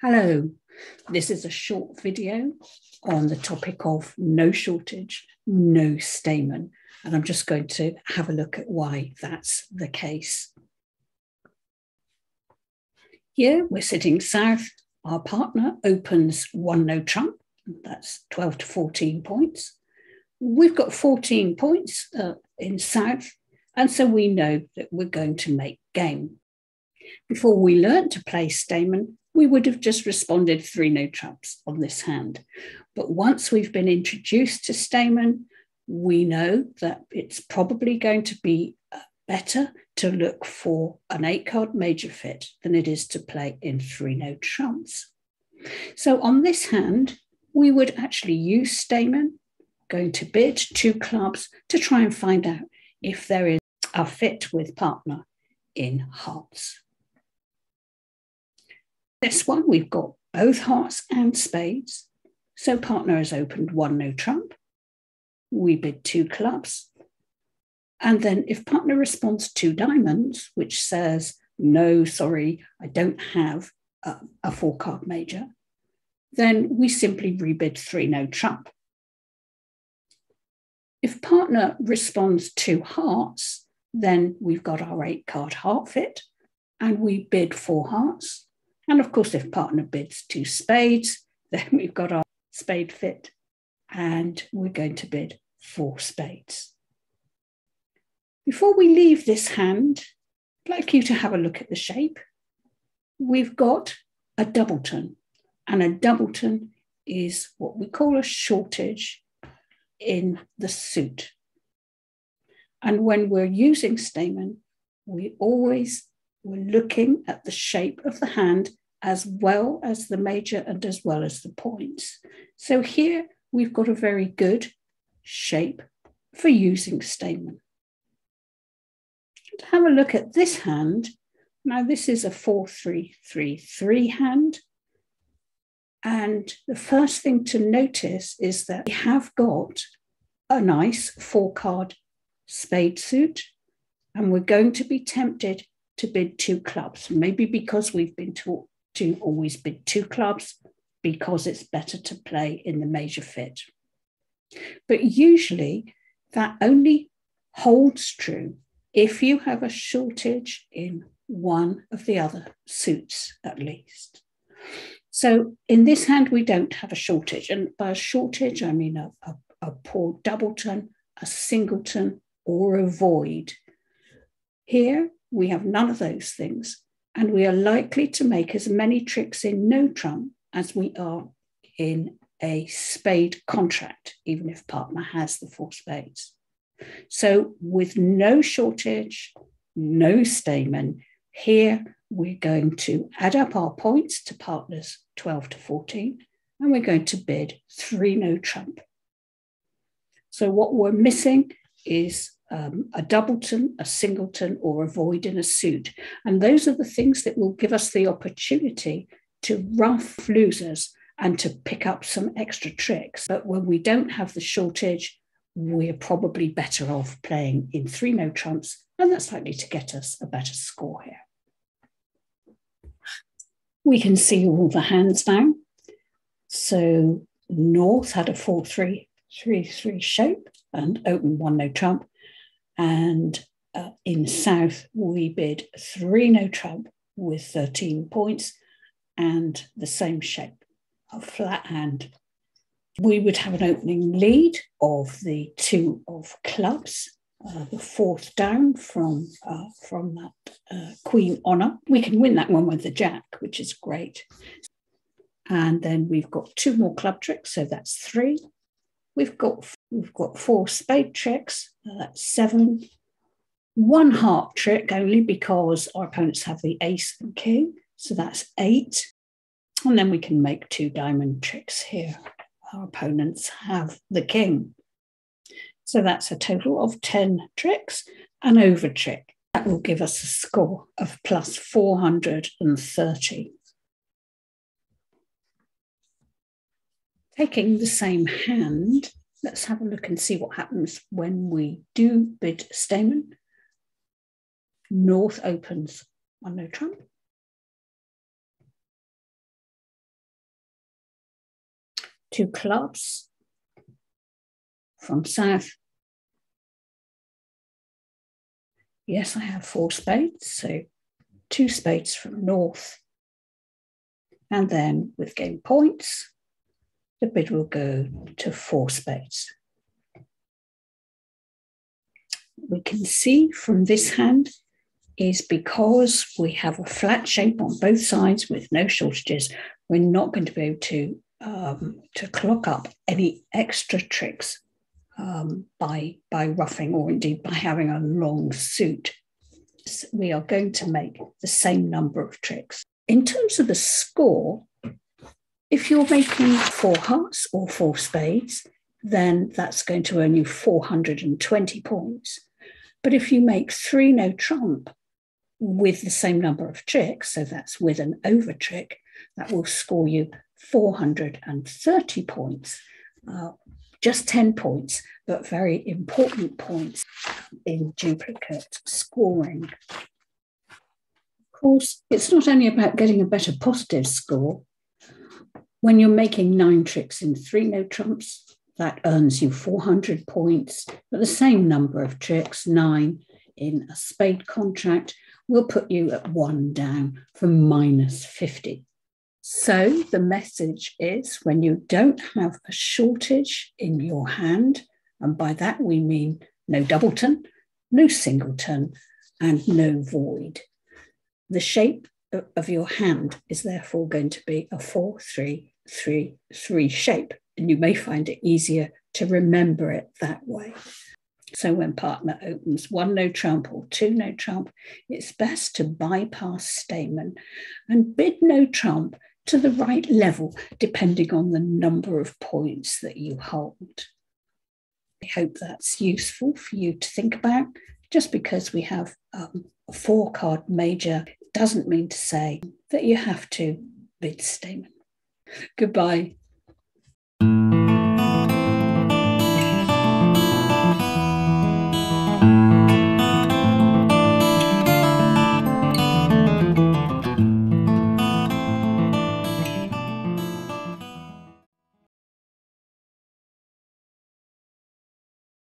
Hello, this is a short video on the topic of no shortage, no Stayman. and I'm just going to have a look at why that's the case. Here we're sitting south, our partner opens one no trump, that's 12 to 14 points. We've got 14 points uh, in south, and so we know that we're going to make game. Before we learnt to play Stayman, we would have just responded three no trumps on this hand. But once we've been introduced to Stayman, we know that it's probably going to be uh, better to look for an eight card major fit than it is to play in three no trumps. So on this hand, we would actually use Stayman, going to bid two clubs to try and find out if there is a fit with partner in hearts. This one, we've got both hearts and spades. So partner has opened one no trump. We bid two clubs. And then if partner responds two diamonds, which says, no, sorry, I don't have a, a four card major, then we simply rebid three no trump. If partner responds two hearts, then we've got our eight card heart fit and we bid four hearts. And of course, if partner bids two spades, then we've got our spade fit and we're going to bid four spades. Before we leave this hand, I'd like you to have a look at the shape. We've got a doubleton, and a doubleton is what we call a shortage in the suit. And when we're using Stayman, we always we're looking at the shape of the hand as well as the major and as well as the points. So here we've got a very good shape for using Stayman. To have a look at this hand, now this is a 4-3-3-3 hand. And the first thing to notice is that we have got a nice four card spade suit, and we're going to be tempted to bid two clubs, maybe because we've been taught to always bid two clubs because it's better to play in the major fit. But usually that only holds true if you have a shortage in one of the other suits at least. So in this hand, we don't have a shortage. And by a shortage, I mean a, a, a poor doubleton, a singleton, or a void. Here, we have none of those things, and we are likely to make as many tricks in no trump as we are in a spade contract, even if partner has the four spades. So, with no shortage, no Stayman, here we're going to add up our points to partners 12 to 14, and we're going to bid three no trump. So, what we're missing is um, a doubleton, a singleton, or a void in a suit. And those are the things that will give us the opportunity to ruff losers and to pick up some extra tricks. But when we don't have the shortage, we're probably better off playing in three no trumps, and that's likely to get us a better score here. We can see all the hands now. So North had a 4 3 3 3 shape and open one no trump. And uh, in South, we bid three no trump with 13 points and the same shape, of flat hand. We would have an opening lead of the two of clubs, uh, the fourth down from, uh, from that uh, Queen Honour. We can win that one with the Jack, which is great. And then we've got two more club tricks, so that's three. We've got we've got four spade tricks. That's seven. One heart trick only because our opponents have the ace and king, so that's eight. And then we can make two diamond tricks here. Our opponents have the king. So that's a total of 10 tricks. An over trick. That will give us a score of plus 430. Taking the same hand, let's have a look and see what happens when we do bid Stayman. North opens one no trump. two clubs from south. Yes, I have four spades, so two spades from north. And then with game points, the bid will go to four spades. We can see from this hand is because we have a flat shape on both sides with no shortages, we're not going to be able to, um, to clock up any extra tricks um, by, by ruffing or indeed by having a long suit. We are going to make the same number of tricks. In terms of the score, if you're making four hearts or four spades, then that's going to earn you 420 points. But if you make three no trump with the same number of tricks, so that's with an over trick, that will score you 430 points. Uh, just 10 points, but very important points in duplicate scoring. Of course, it's not only about getting a better positive score. When you're making nine tricks in three no trumps, that earns you 400 points, but the same number of tricks, nine in a spade contract, will put you at one down for minus 50. So the message is when you don't have a shortage in your hand, and by that we mean no doubleton, no singleton, and no void. The shape of your hand is therefore going to be a 4 3 3 3 shape and you may find it easier to remember it that way. So when partner opens one no trump or two no trump, it's best to bypass Stayman and bid no trump to the right level, depending on the number of points that you hold. I hope that's useful for you to think about. Just because we have um, a four card major doesn't mean to say that you have to bid Stayman. Goodbye. Thank you.